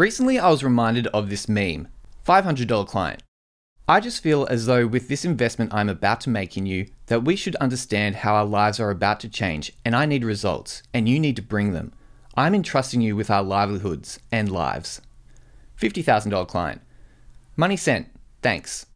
Recently, I was reminded of this meme $500 client. I just feel as though with this investment I'm about to make in you, that we should understand how our lives are about to change, and I need results, and you need to bring them. I'm entrusting you with our livelihoods and lives. $50,000 client. Money sent. Thanks.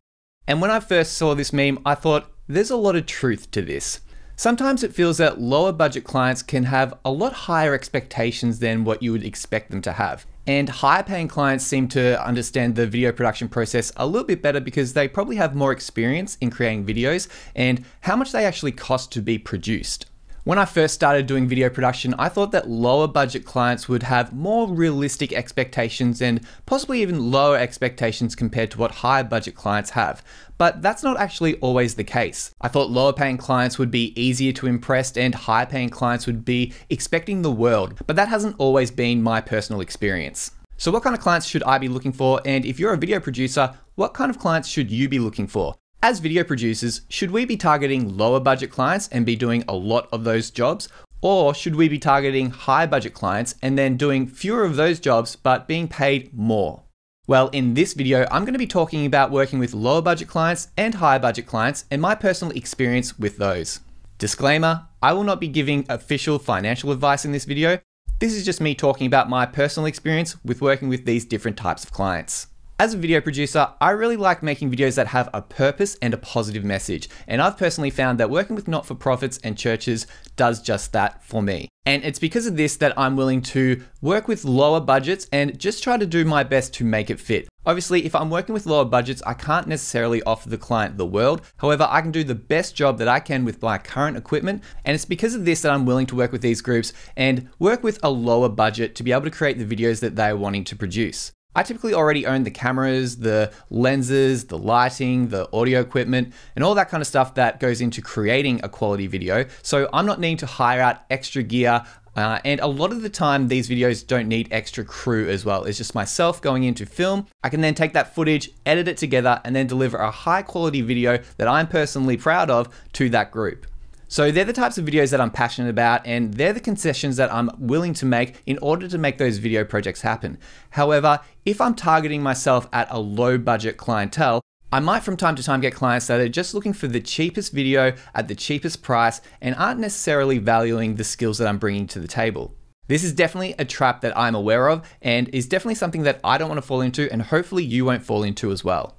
And when I first saw this meme, I thought, there's a lot of truth to this. Sometimes it feels that lower budget clients can have a lot higher expectations than what you would expect them to have. And higher paying clients seem to understand the video production process a little bit better because they probably have more experience in creating videos and how much they actually cost to be produced. When I first started doing video production, I thought that lower budget clients would have more realistic expectations and possibly even lower expectations compared to what higher budget clients have. But that's not actually always the case. I thought lower paying clients would be easier to impress and higher paying clients would be expecting the world, but that hasn't always been my personal experience. So, what kind of clients should I be looking for? And if you're a video producer, what kind of clients should you be looking for? As video producers, should we be targeting lower budget clients and be doing a lot of those jobs? Or should we be targeting high budget clients and then doing fewer of those jobs but being paid more? Well, in this video, I'm going to be talking about working with lower budget clients and higher budget clients and my personal experience with those. Disclaimer, I will not be giving official financial advice in this video. This is just me talking about my personal experience with working with these different types of clients. As a video producer, I really like making videos that have a purpose and a positive message. And I've personally found that working with not for profits and churches does just that for me. And it's because of this that I'm willing to work with lower budgets and just try to do my best to make it fit. Obviously, if I'm working with lower budgets, I can't necessarily offer the client the world. However, I can do the best job that I can with my current equipment. And it's because of this that I'm willing to work with these groups and work with a lower budget to be able to create the videos that they're wanting to produce. I typically already own the cameras, the lenses, the lighting, the audio equipment, and all that kind of stuff that goes into creating a quality video. So I'm not needing to hire out extra gear. Uh, and a lot of the time, these videos don't need extra crew as well. It's just myself going into film. I can then take that footage, edit it together, and then deliver a high quality video that I'm personally proud of to that group. So they're the types of videos that I'm passionate about and they're the concessions that I'm willing to make in order to make those video projects happen. However, if I'm targeting myself at a low budget clientele, I might from time to time get clients that are just looking for the cheapest video at the cheapest price and aren't necessarily valuing the skills that I'm bringing to the table. This is definitely a trap that I'm aware of and is definitely something that I don't want to fall into and hopefully you won't fall into as well.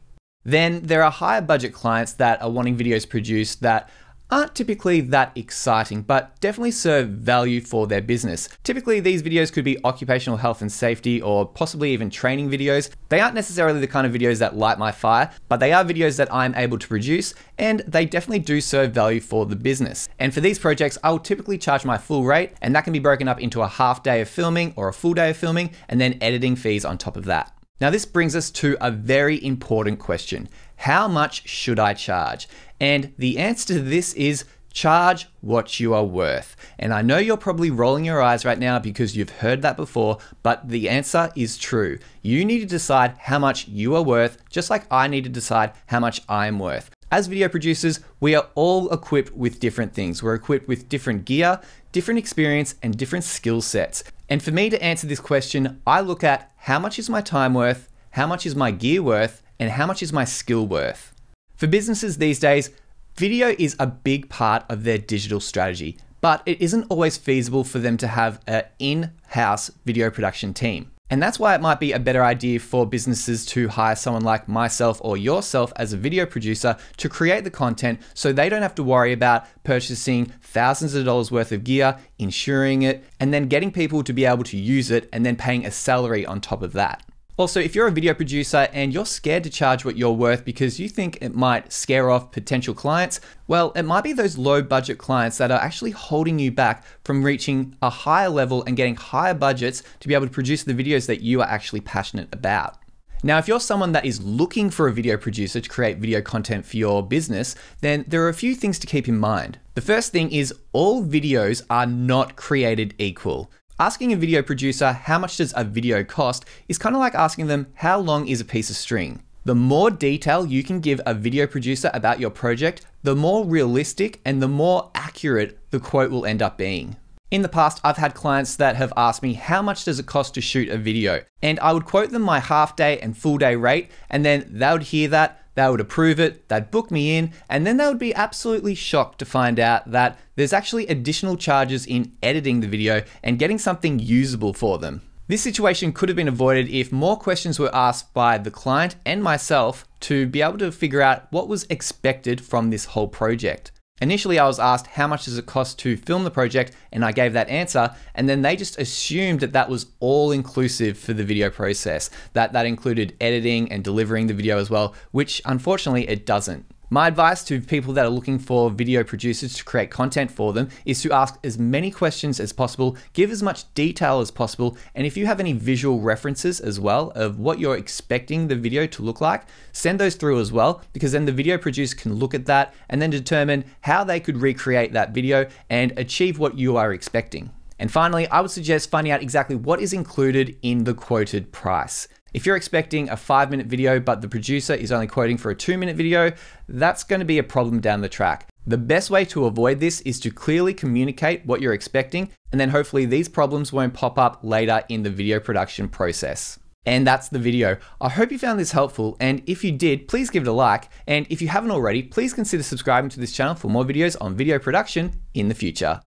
Then there are higher budget clients that are wanting videos produced that aren't typically that exciting, but definitely serve value for their business. Typically, these videos could be occupational health and safety or possibly even training videos. They aren't necessarily the kind of videos that light my fire, but they are videos that I'm able to produce and they definitely do serve value for the business. And for these projects, I will typically charge my full rate and that can be broken up into a half day of filming or a full day of filming and then editing fees on top of that. Now, this brings us to a very important question. How much should I charge? And the answer to this is charge what you are worth. And I know you're probably rolling your eyes right now because you've heard that before, but the answer is true. You need to decide how much you are worth, just like I need to decide how much I'm worth. As video producers, we are all equipped with different things. We're equipped with different gear, different experience, and different skill sets. And for me to answer this question, I look at how much is my time worth, how much is my gear worth, and how much is my skill worth. For businesses these days, video is a big part of their digital strategy, but it isn't always feasible for them to have an in house video production team. And that's why it might be a better idea for businesses to hire someone like myself or yourself as a video producer to create the content so they don't have to worry about purchasing thousands of dollars worth of gear, insuring it, and then getting people to be able to use it and then paying a salary on top of that. Also, if you're a video producer and you're scared to charge what you're worth because you think it might scare off potential clients, well, it might be those low budget clients that are actually holding you back from reaching a higher level and getting higher budgets to be able to produce the videos that you are actually passionate about. Now, if you're someone that is looking for a video producer to create video content for your business, then there are a few things to keep in mind. The first thing is all videos are not created equal. Asking a video producer how much does a video cost is kind of like asking them how long is a piece of string. The more detail you can give a video producer about your project, the more realistic and the more accurate the quote will end up being. In the past, I've had clients that have asked me, how much does it cost to shoot a video? And I would quote them my half day and full day rate, and then they would hear that, they would approve it, they'd book me in, and then they would be absolutely shocked to find out that there's actually additional charges in editing the video and getting something usable for them. This situation could have been avoided if more questions were asked by the client and myself to be able to figure out what was expected from this whole project. Initially, I was asked how much does it cost to film the project, and I gave that answer, and then they just assumed that that was all inclusive for the video process, that that included editing and delivering the video as well, which unfortunately it doesn't. My advice to people that are looking for video producers to create content for them is to ask as many questions as possible, give as much detail as possible, and if you have any visual references as well of what you're expecting the video to look like, send those through as well, because then the video producer can look at that and then determine how they could recreate that video and achieve what you are expecting. And finally, I would suggest finding out exactly what is included in the quoted price. If you're expecting a five minute video, but the producer is only quoting for a two minute video, that's going to be a problem down the track. The best way to avoid this is to clearly communicate what you're expecting, and then hopefully these problems won't pop up later in the video production process. And that's the video. I hope you found this helpful, and if you did, please give it a like. And if you haven't already, please consider subscribing to this channel for more videos on video production in the future.